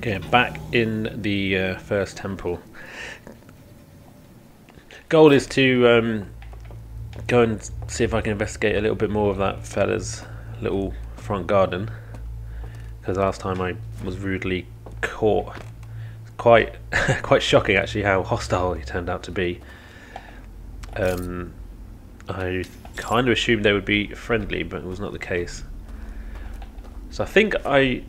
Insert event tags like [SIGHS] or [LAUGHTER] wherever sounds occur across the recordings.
Okay, back in the uh, first temple. Goal is to um, go and see if I can investigate a little bit more of that fella's little front garden. Because last time I was rudely caught. Quite, [LAUGHS] quite shocking actually how hostile he turned out to be. Um, I kind of assumed they would be friendly, but it was not the case. So I think I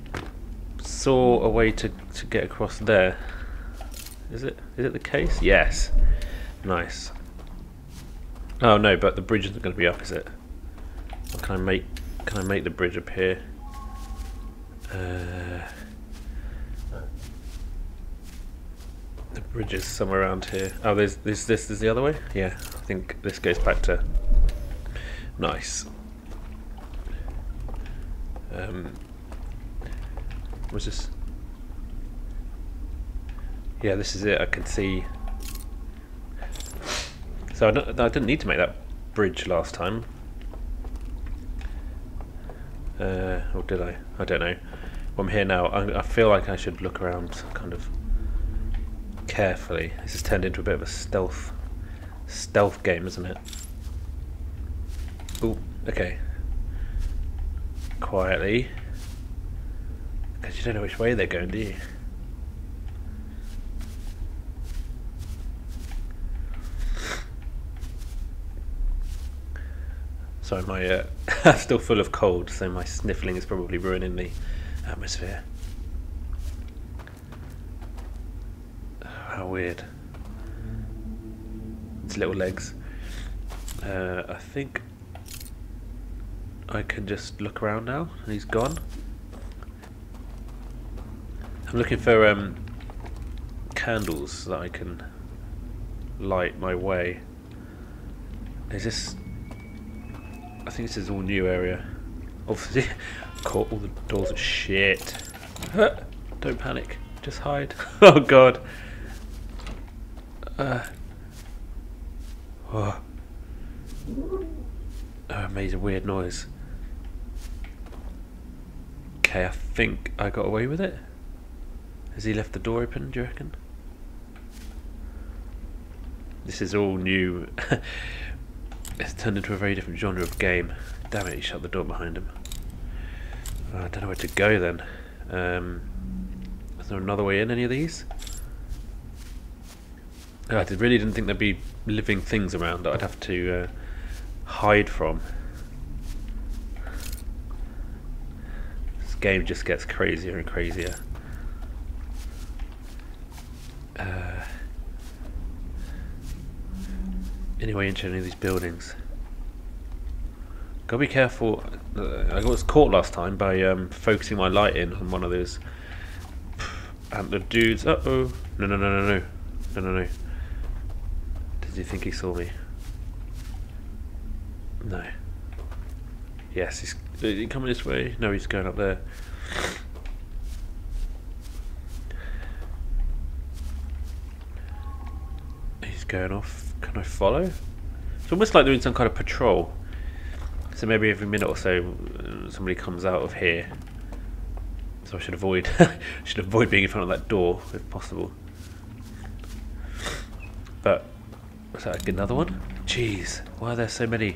saw a way to, to get across there. Is it is it the case? Yes. Nice. Oh no, but the bridge isn't going to be up, is it? Or can I make can I make the bridge appear? Uh, the bridge is somewhere around here. Oh, there's this this is the other way. Yeah, I think this goes back to. Nice. Um, was this? Yeah, this is it. I can see. So I, I didn't need to make that bridge last time. Uh, or did I? I don't know. Well, I'm here now. I, I feel like I should look around kind of carefully. This has turned into a bit of a stealth stealth game, isn't it? Oh, okay. Quietly. Because you don't know which way they're going, do you? Sorry, my uh, [LAUGHS] I'm still full of cold, so my sniffling is probably ruining the atmosphere. How weird. Its little legs. Uh, I think I can just look around now. And he's gone. I'm looking for um, candles that I can light my way. Is this? I think this is all new area. Obviously, caught all the doors of shit. [LAUGHS] Don't panic. Just hide. [LAUGHS] oh god. Uh. Oh. oh. I made a weird noise. Okay, I think I got away with it. Has he left the door open, do you reckon? This is all new. [LAUGHS] it's turned into a very different genre of game. Damn it, he shut the door behind him. Oh, I don't know where to go then. Um, is there another way in any of these? Oh, I really didn't think there'd be living things around that I'd have to uh, hide from. This game just gets crazier and crazier. Uh, anyway, into any of these buildings. Gotta be careful. Uh, I was caught last time by um, focusing my light in on one of those and the dudes. Uh oh! No, no, no, no, no, no, no, no. Did he think he saw me? No. Yes, he's, is he coming this way? No, he's going up there. He's going off. Can I follow? It's almost like doing some kind of patrol. So maybe every minute or so, uh, somebody comes out of here. So I should avoid, [LAUGHS] should avoid being in front of that door if possible. But was that another one? Jeez, why are there so many?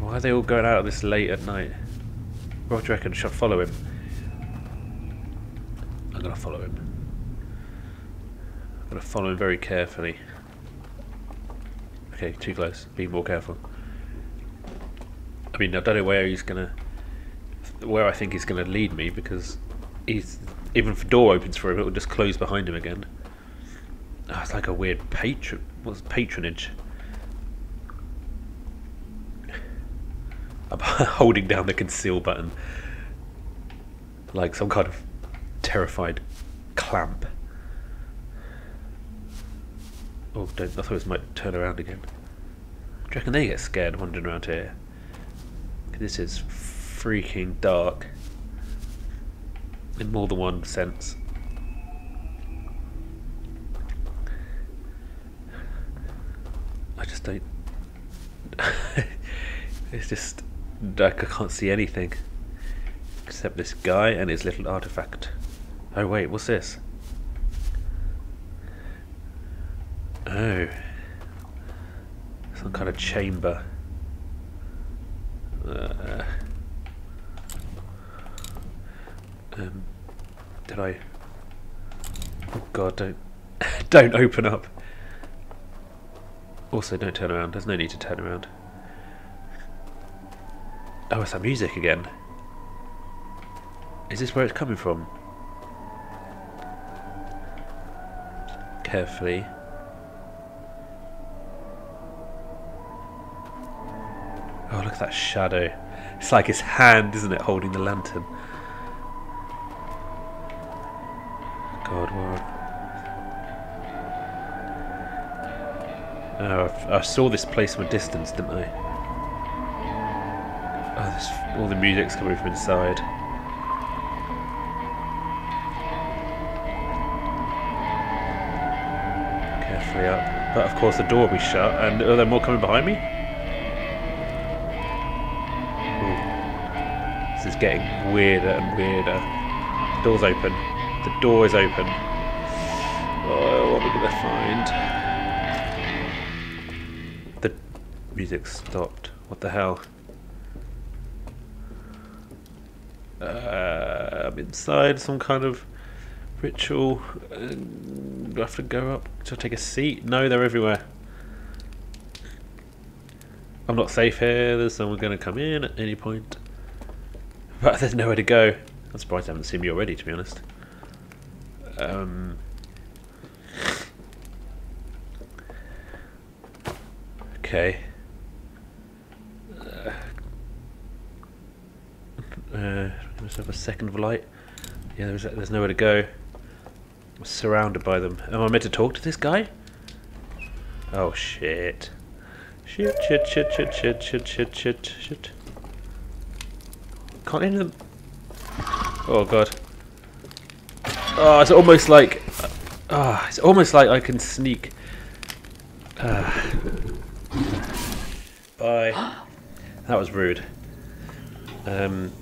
Why are they all going out of this late at night? You reckon? Should follow him? I'm gonna follow him. I'm gonna follow him very carefully. Okay, too close. Be more careful. I mean, I don't know where he's gonna, where I think he's gonna lead me because he's even if the door opens for him, it will just close behind him again. Oh, it's like a weird patron. What's patronage? [LAUGHS] I'm [LAUGHS] holding down the conceal button like some kind of terrified clamp. Oh, don't, I thought it might turn around again. Do you reckon they get scared wandering around here? This is freaking dark. In more than one sense. I just don't... [LAUGHS] it's just... I can't see anything except this guy and his little artifact. Oh wait, what's this? Oh, some kind of chamber. Uh, um, did I? Oh God! Don't, [LAUGHS] don't open up. Also, don't turn around. There's no need to turn around. Oh, it's that music again. Is this where it's coming from? Carefully. Oh, look at that shadow. It's like his hand, isn't it, holding the lantern? God, what? Oh, I, saw this place from a distance, didn't I? Oh, this, all the music's coming from inside. But of course the door will be shut, and are there more coming behind me? This is getting weirder and weirder. The door's open. The door is open. Oh, what are we gonna find? The music stopped. What the hell? Uh, I'm inside some kind of ritual. Uh, do I have to go up? I take a seat? No, they're everywhere. I'm not safe here. There's someone going to come in at any point. But there's nowhere to go. I'm surprised they haven't seen me already, to be honest. Um, okay. Uh, [LAUGHS] uh, must have a second of light. Yeah, there's there's nowhere to go. Surrounded by them. Am I meant to talk to this guy? Oh shit! Shit! Shit! Shit! Shit! Shit! Shit! Shit! Shit! Shit! Can't of them? Oh god! Oh, it's almost like. Ah, oh, it's almost like I can sneak. Uh, bye. [GASPS] That was rude. Um,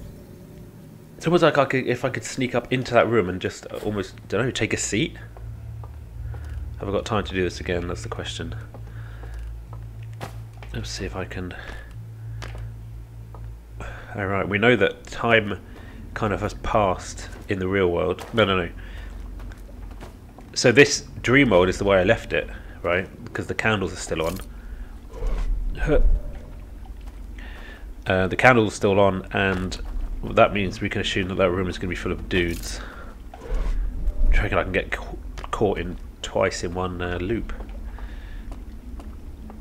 it's almost like I could, if I could sneak up into that room and just almost, don't know, take a seat. Have I got time to do this again? That's the question. Let's see if I can. Alright, we know that time kind of has passed in the real world. No, no, no. So this dream world is the way I left it, right? Because the candles are still on. Uh, the candle's still on, and that means we can assume that that room is going to be full of dudes. I reckon I can get ca caught in twice in one uh, loop.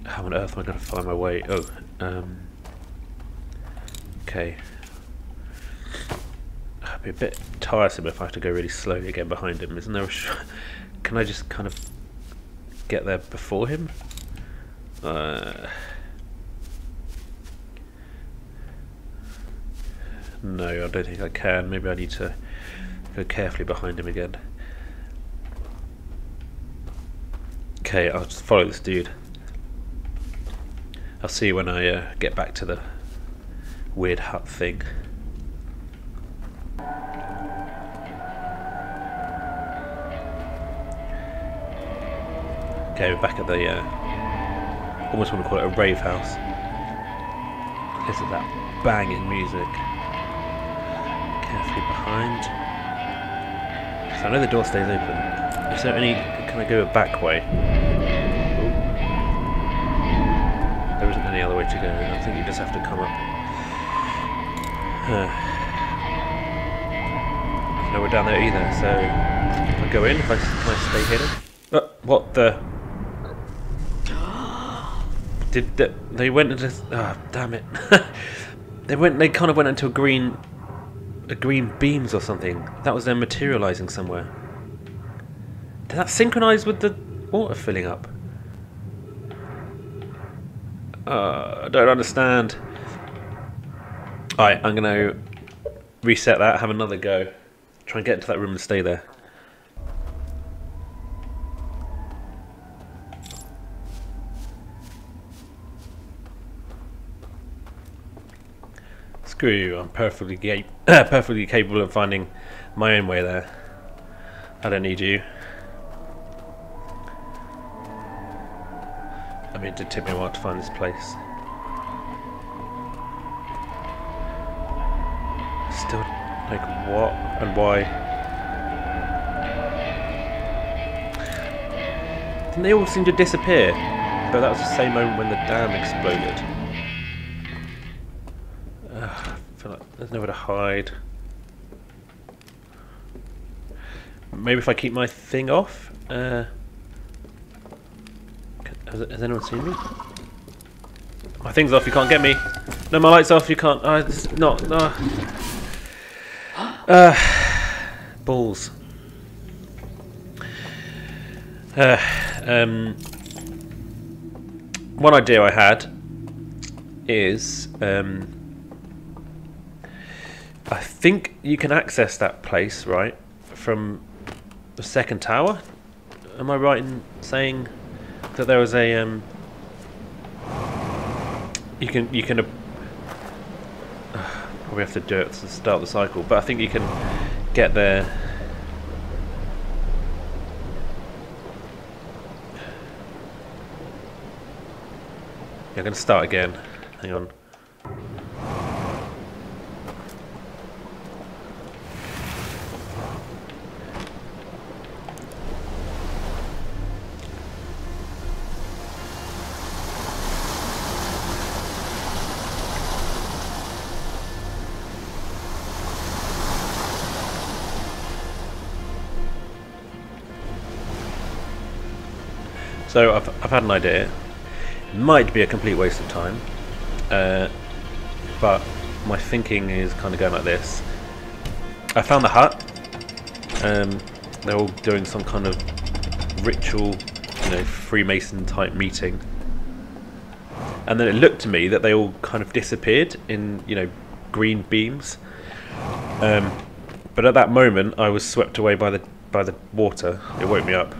How on earth am I going to find my way? Oh, um, okay. I'd be a bit tiresome if I have to go really slowly again behind him. Isn't there [LAUGHS] Can I just kind of get there before him? Uh, no, I don't think I can. Maybe I need to go carefully behind him again. Okay, I'll just follow this dude. I'll see you when I uh, get back to the weird hut thing. Okay, we're back at the, uh, almost want to call it a rave house. Listen to that banging music. Carefully behind. So I know the door stays open. Is there any, can I go a back way? Ooh. There isn't any other way to go. I think you just have to come up. no, we're down there either, so if I go in, if I, if I stay hidden. Uh, what the? [GASPS] Did they, they went into? Ah, oh, damn it! [LAUGHS] they went. They kind of went into a green, green beams or something. That was them materializing somewhere. Did that synchronize with the water filling up? Uh, I don't understand. Alright, I'm gonna reset that, have another go. Try and get into that room and stay there. Screw you, I'm perfectly, ga- [COUGHS] perfectly capable of finding my own way there. I don't need you. I mean, it did take me a while to find this place. Still, like, what and why? Didn't they all seem to disappear? But that was the same moment when the dam exploded. Nowhere to hide. Maybe if I keep my thing off? Uh, has, has anyone seen me? My thing's off, you can't get me. No, my light's off, you can't. Oh, it's not. No. Uh, balls. Uh, um, one idea I had is um, I think you can access that place right from the second tower. Am I right in saying that there was a um, you can you can uh, probably have to do it to start the cycle, but I think you can get there. I'm going to start again. Hang on. So I've, I've had an idea. It might be a complete waste of time, uh, but my thinking is kind of going like this. I found the hut. Um, they're all doing some kind of ritual, you know, Freemason type meeting. And then it looked to me that they all kind of disappeared in, you know, green beams. Um, but at that moment, I was swept away by the by the water. It woke me up.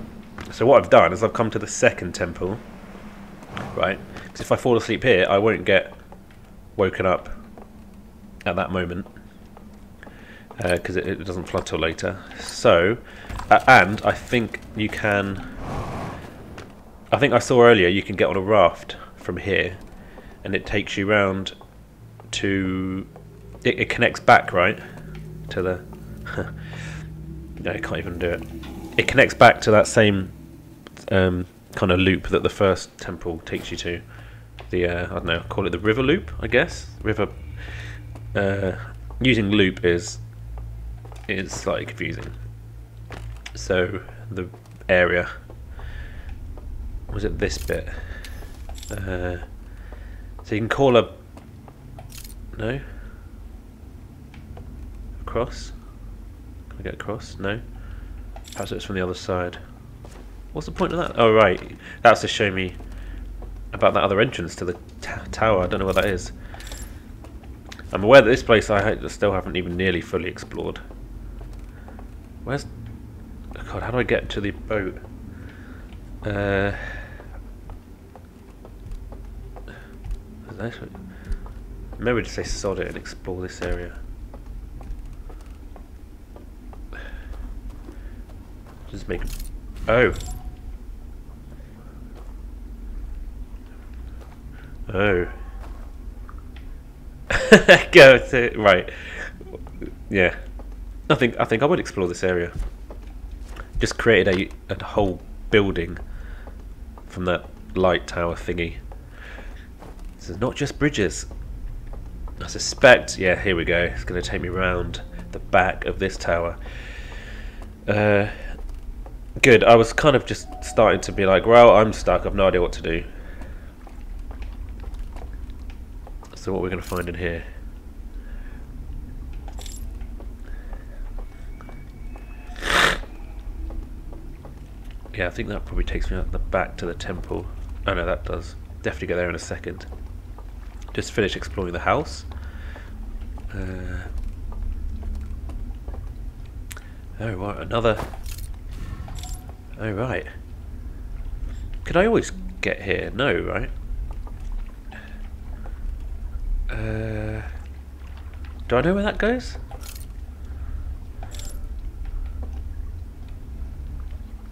So what I've done is I've come to the second temple, right? Because if I fall asleep here, I won't get woken up at that moment because uh, it, it, doesn't flood till later. So, uh, and I think you can. I think I saw earlier you can get on a raft from here, and it takes you round to. It, it connects back right to the. [LAUGHS] no, I can't even do it. It connects back to that same um, kind of loop that the first temple takes you to. The uh, I don't know, call it the river loop, I guess. River. Uh, using loop is is slightly confusing. So the area was it this bit? Uh, so you can call a no across. Can I get across? No. Perhaps it's from the other side. What's the point of that? Oh right, that's to show me about that other entrance to the tower. I don't know what that is. I'm aware that this place I still haven't even nearly fully explored. Where's... Oh God, how do I get to the boat? Uh... Maybe just say sod it and explore this area. Just make... Oh! Oh. [LAUGHS] Go to right. Yeah. I think I think I would explore this area. Just created a, a whole building from that light tower thingy. This is not just bridges. I suspect, yeah, here we go. It's going to take me around the back of this tower. Uh, good. I was kind of just starting to be like, well, I'm stuck. I've no idea what to do. So what we're going to find in here. Yeah, I think that probably takes me out the back to the temple. Oh no, that does. Definitely go there in a second. Just finish exploring the house. Uh, oh right, another. Oh right. Could I always get here? No, right? Uh, Do I know where that goes?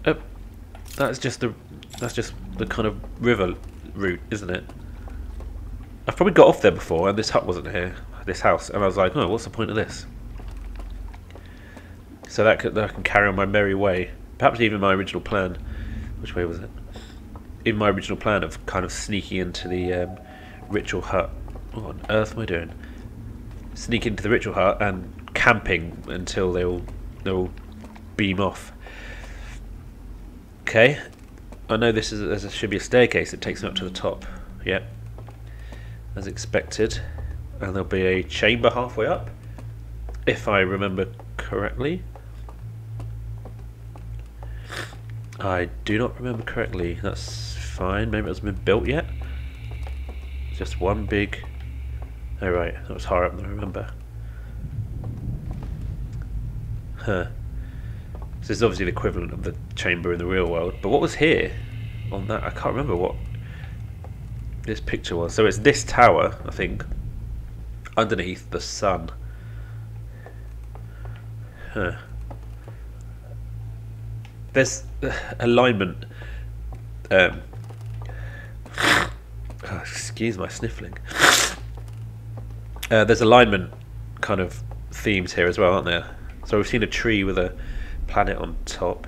Oh, that's just the that's just the kind of river route, isn't it? I've probably got off there before, and this hut wasn't here, this house, and I was like, oh, what's the point of this? So that, could, that I can carry on my merry way. Perhaps even my original plan. Which way was it? In my original plan of kind of sneaking into the um, ritual hut. What on earth am I doing? Sneak into the ritual hut and camping until they all they all beam off. Okay, I know this is there should be a staircase that takes me up to the top. Yep, as expected, and there'll be a chamber halfway up, if I remember correctly. I do not remember correctly. That's fine. Maybe it hasn't been built yet. Just one big. Oh right, that was higher up than I remember. Huh. So this is obviously the equivalent of the chamber in the real world. But what was here on that? I can't remember what this picture was. So it's this tower, I think, underneath the sun. Huh. There's [SIGHS] alignment. Um, oh, [SIGHS] excuse my sniffling. Uh, there's alignment kind of themes here as well, aren't there? So we've seen a tree with a planet on top,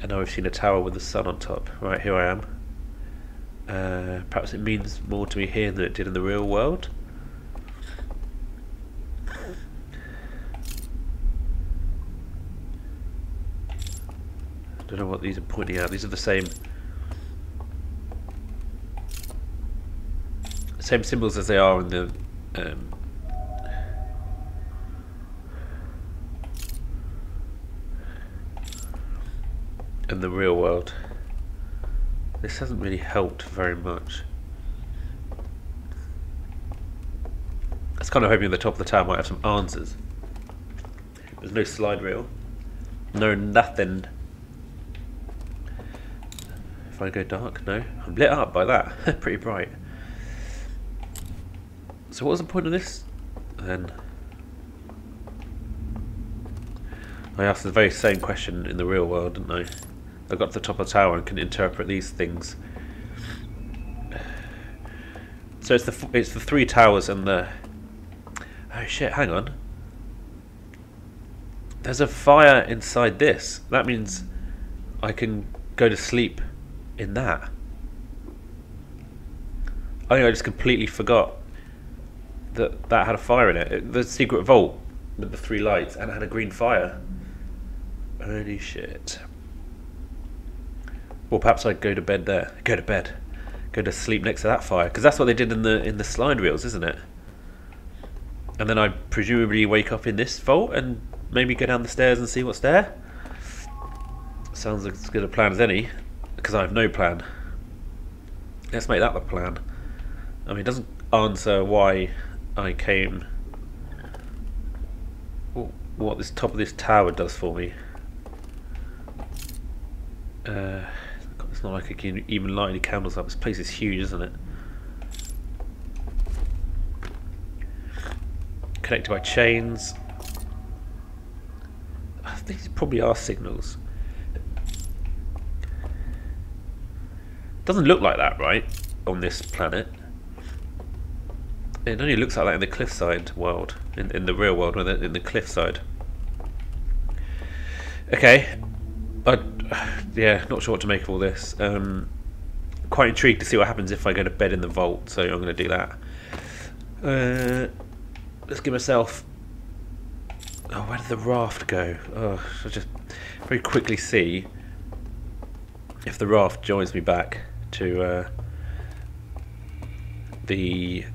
and now we've seen a tower with the sun on top. Right, here I am. Uh, perhaps it means more to me here than it did in the real world. I don't know what these are pointing out. These are the same same symbols as they are in the um, in the real world. This hasn't really helped very much. I was kind of hoping the top of the tower might have some answers. There's no slide reel. No nothing. If I go dark, no. I'm lit up by that. [LAUGHS] Pretty bright. So what was the point of this then? I asked the very same question in the real world, didn't I? I got to the top of the tower and can interpret these things. So it's the it's the three towers and the. Oh shit! Hang on. There's a fire inside this. That means I can go to sleep in that. Think I just completely forgot that that had a fire in it. The secret vault with the three lights and it had a green fire. Holy shit. Well, perhaps I'd go to bed there. Go to bed. Go to sleep next to that fire because that's what they did in the in the slide reels, isn't it? And then I presumably wake up in this vault and maybe go down the stairs and see what's there. Sounds as good a plan as any because I have no plan. Let's make that the plan. I mean, it doesn't answer why I came. What this top of this tower does for me. Uh, it's not like I can even light any candles up. This place is huge, isn't it? Connected by chains. These probably are signals. Doesn't look like that, right? On this planet. It only looks like that in the cliffside world. In, in the real world, in the cliffside. Okay. I, [SIGHS] yeah, not sure what to make of all this. Um, quite intrigued to see what happens if I go to bed in the vault, so I'm going to do that. Uh, let's give myself... Oh, where did the raft go? Oh, I'll just very quickly see if the raft joins me back to uh, the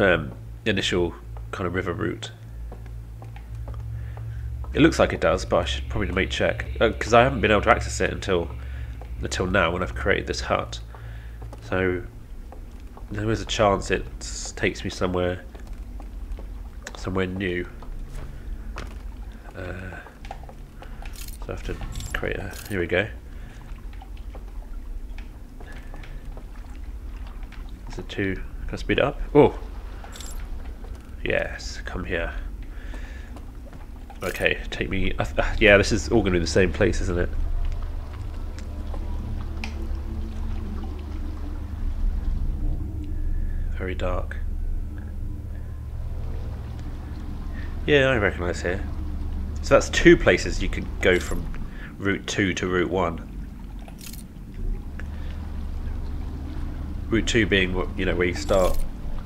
um, initial kind of river route. It looks like it does, but I should probably make check because uh, I haven't been able to access it until until now when I've created this hut. So there is a chance it takes me somewhere somewhere new. Uh, so I have to create a, here we go. Is it too? Can I speed it up? Oh! Yes, come here. Okay, take me... Uh, yeah, this is all going to be the same place, isn't it? Very dark. Yeah, I recognise here. So that's two places you could go from Route 2 to Route 1. Route 2 being, you know, where you start,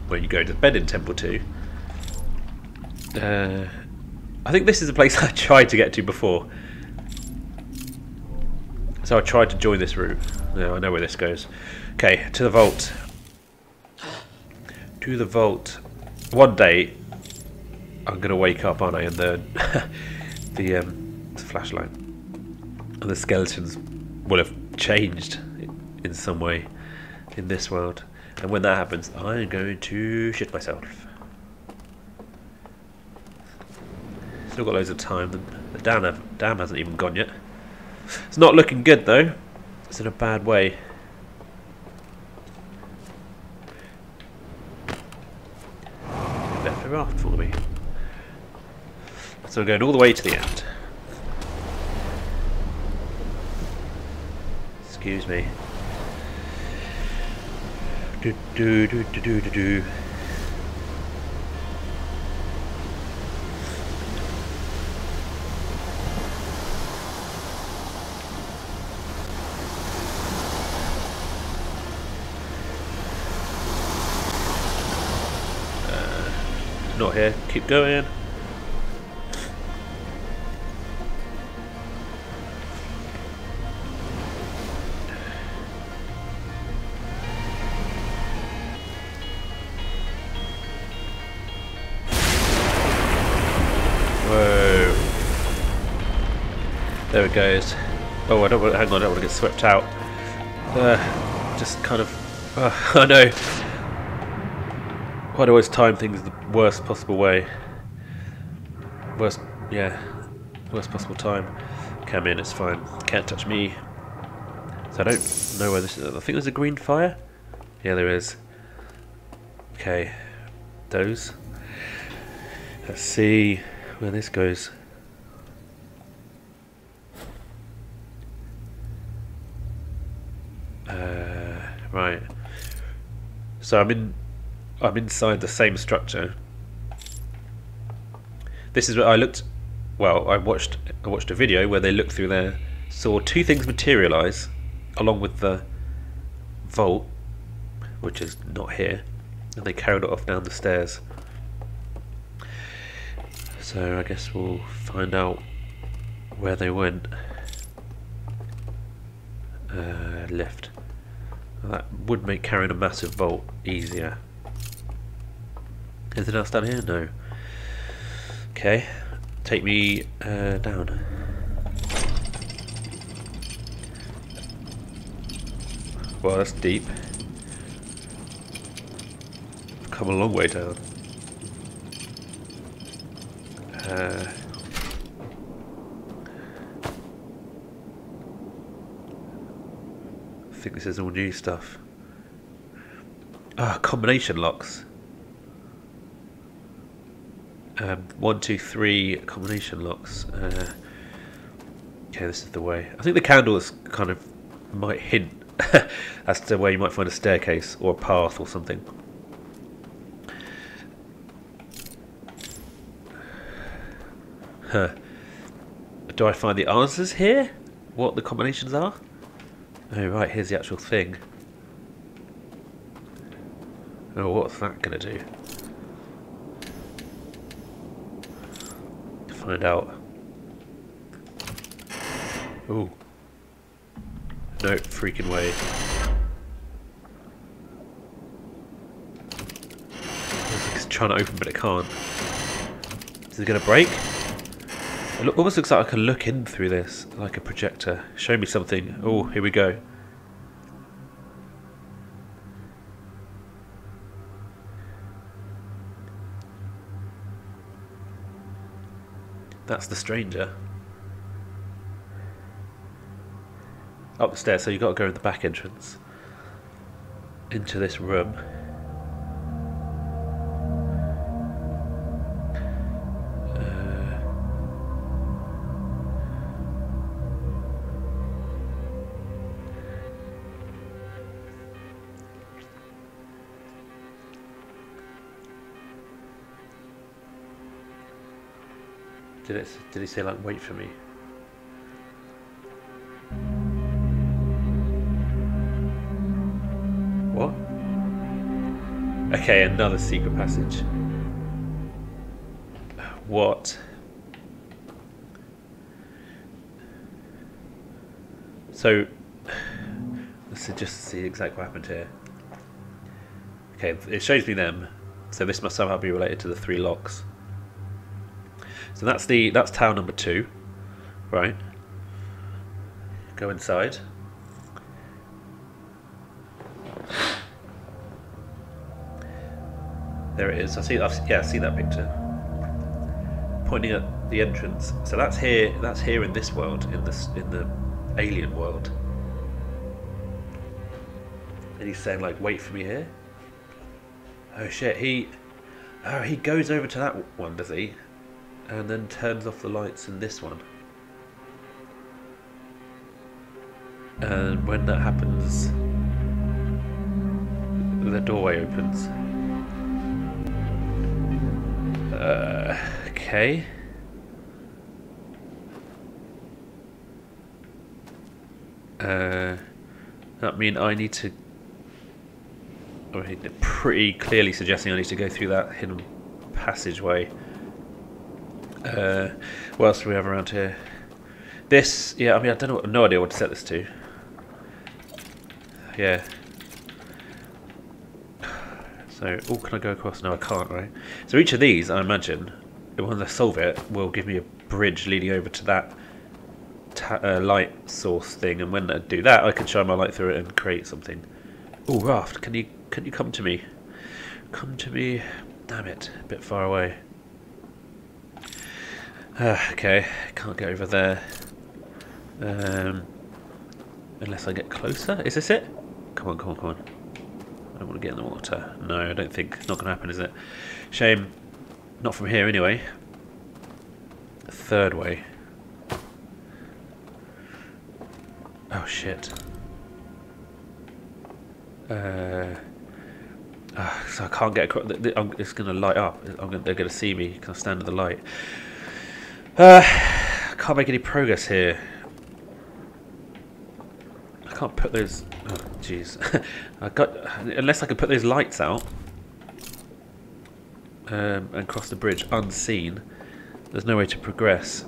where you go to bed in Temple 2. Uh, I think this is a place [LAUGHS] I tried to get to before. So I tried to join this route. Now I know where this goes. Okay, to the vault. To the vault. One day, I'm gonna wake up, aren't I? And the [LAUGHS] the um, flashlight and the skeletons will have changed in some way in this world. And when that happens, I'm going to shit myself. Still got loads of time. The, dam, have, dam hasn't even gone yet. It's not looking good though. It's in a bad way. Left a raft for me. So we're going all the way to the end. Excuse me. Do do do do do do do. Here. Keep going. Whoa. There it goes. Oh, I don't want. To, hang on, I don't want to get swept out. Uh, just kind of. Uh, [LAUGHS] I know. I always time things the worst possible way? Worst, yeah, worst possible time. Come in, it's fine. Can't touch me. So I don't know where this is. I think there's a green fire. Yeah, there is. Okay, those. Let's see where this goes. Uh, right. So I'm in. I'm inside the same structure. This is what I looked. Well, I watched. I watched a video where they looked through there, saw two things materialize, along with the vault, which is not here, and they carried it off down the stairs. So I guess we'll find out where they went. Uh, lift. That would make carrying a massive vault easier. Anything else down here? No. Okay. Take me uh, down. Well, that's deep. I've Come a long way down. Uh, I think this is all new stuff. Ah, combination locks. Um, one, two, three combination locks. Uh, okay, this is the way. I think the candles kind of might hint [LAUGHS] as to where you might find a staircase or a path or something. Huh. Do I find the answers here? What the combinations are? Oh right, here's the actual thing. Oh, what's that gonna do? Find out. Ooh. No freaking way. It's trying to open but it can't. Is it gonna break? It almost looks like I can look in through this, like a projector. Show me something. Oh, here we go. That's the stranger. Up the stairs, so you've got to go in the back entrance. Into this room. Did it? Did he say like wait for me? What? Okay, another secret passage. What? So, let's just see exactly what happened here. Okay, it shows me them. So this must somehow be related to the three locks. So that's the that's tower number two, right? Go inside. There it is. I see. I've, yeah, I see that picture. Pointing at the entrance. So that's here. That's here in this world, in this in the alien world. And he's saying like, "Wait for me here." Oh shit! He, oh he goes over to that one, does he? And then turns off the lights in this one. And when that happens, the doorway opens. Uh, okay. Uh, that mean I need to. I mean, pretty clearly suggesting I need to go through that hidden passageway. Uh, what else do we have around here? This, yeah, I mean, I don't know, no idea what to set this to. Yeah. So, oh, can I go across? No, I can't, right? So each of these, I imagine, once I solve it, will give me a bridge leading over to that uh, light source thing, and when I do that, I can shine my light through it and create something. Oh, Raft, can you can you come to me? Come to me. Damn it, a bit far away. Uh, okay, can't get over there. Um, unless I get closer. Is this it? Come on, come on, come on. I don't want to get in the water. No, I don't think. Not going to happen, is it? Shame. Not from here, anyway. Third way. Oh, shit. Uh... Uh, so I can't get across. It's going to light up. Gonna, they're going to see me because I stand in the light. Uh, I can't make any progress here. I can't put those. Oh, jeez. [LAUGHS] I got unless I can put those lights out um, and cross the bridge unseen. There's no way to progress.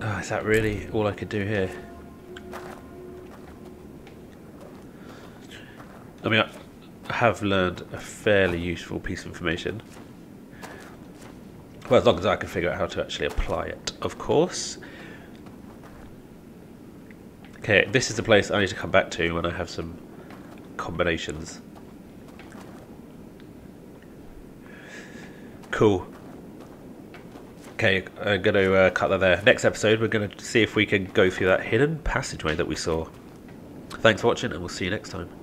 Oh, is that really all I could do here? I mean, I have learned a fairly useful piece of information. Well, as long as I can figure out how to actually apply it, of course. Okay, this is the place I need to come back to when I have some combinations. Cool. Okay, I'm going to uh, cut that there. Next episode, we're going to see if we can go through that hidden passageway that we saw. Thanks for watching, and we'll see you next time.